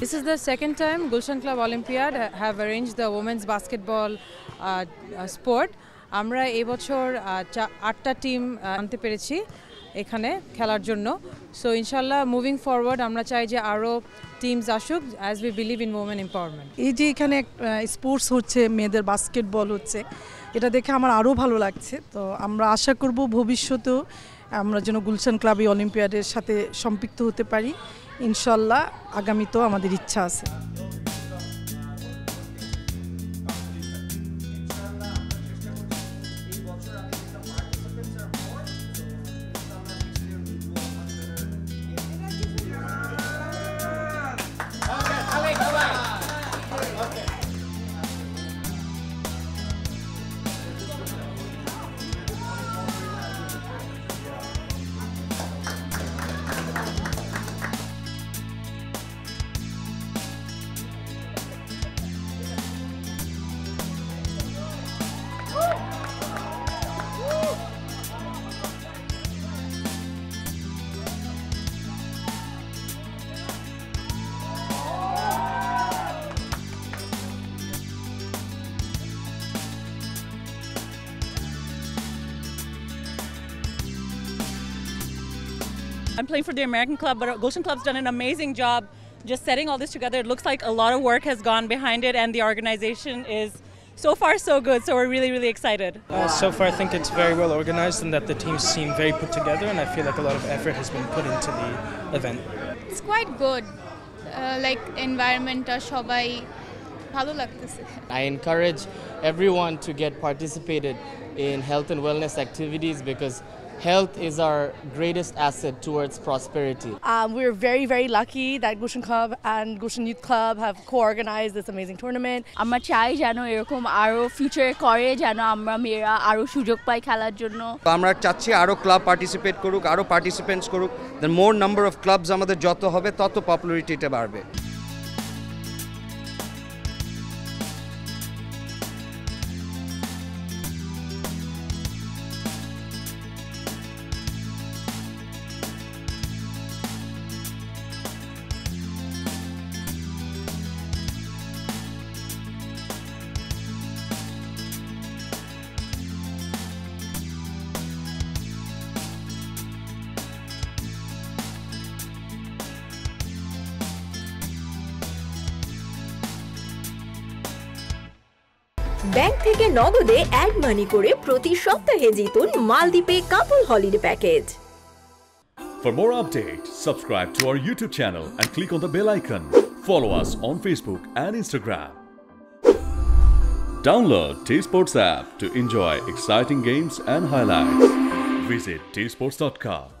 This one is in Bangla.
This is the second time Gulshan Club Olympiad ha- have arranged the women's basketball uh, uh, sport. আমরা এবছর uh, আটটা টিম আনতে পেরেছি এখানে খেলার জন্য। সো ইনশাল্লাহ মুভিং ফরওয়ার্ড আমরা চাই যে আরও টিমস আসুক as we believe in women empowerment এই যে এখানে স্পোর্টস হচ্ছে মেয়েদের বাস্কেটবল হচ্ছে এটা দেখে আমার আরও ভালো লাগছে। তো আমরা আশা করব ভবিষ্যতেও আমরা যেন গুলশান ক্লাব অলিম্পিয়াডের সাথে সম্পৃক্ত হতে পারি। ইনশাল্লাহ আগামীতেও আমাদের ইচ্ছা আছে। I'm playing for the American Club, but Goshen Club's done an amazing job just setting all this together. It looks like a lot of work has gone behind it, and the organization is so far so good. So we're really, really excited. Uh, so far, I think it's very well organized and that the teams seem very put together, and I feel like a lot of effort has been put into the event. It's quite good. Uh, like environmentটা সবাই ভালো লাগতেছে I encourage everyone to get participated in health and wellness activities because health is our greatest asset towards prosperity. Um, we're very, very lucky that Gushan Club and Gushan Youth Club have co-organized this amazing tournament. আমরা চাই যেন এরকম আরও ফিউচারে করে যেন আমরা মেয়েরা আরও সুযোগ পাই খেলার জন্য আমরা চাচ্ছি আরও ক্লাব পার্টিসিপেট করুক আরও পার্টিসিপেন্টস করুক then more number of clubs আমাদের যত হবে তত পপুলারিটিটা বাড়বে ব্যাংক থেকে নগদে অ্যাড মানি করে প্রতি সপ্তাহে জিতুন মালদ্বীপে couple holiday package For more updates, subscribe to our YouTube channel and click on the bell icon. Follow us on Facebook and Instagram. Download T Sports app to enjoy exciting games and highlights. Visit tsports.com.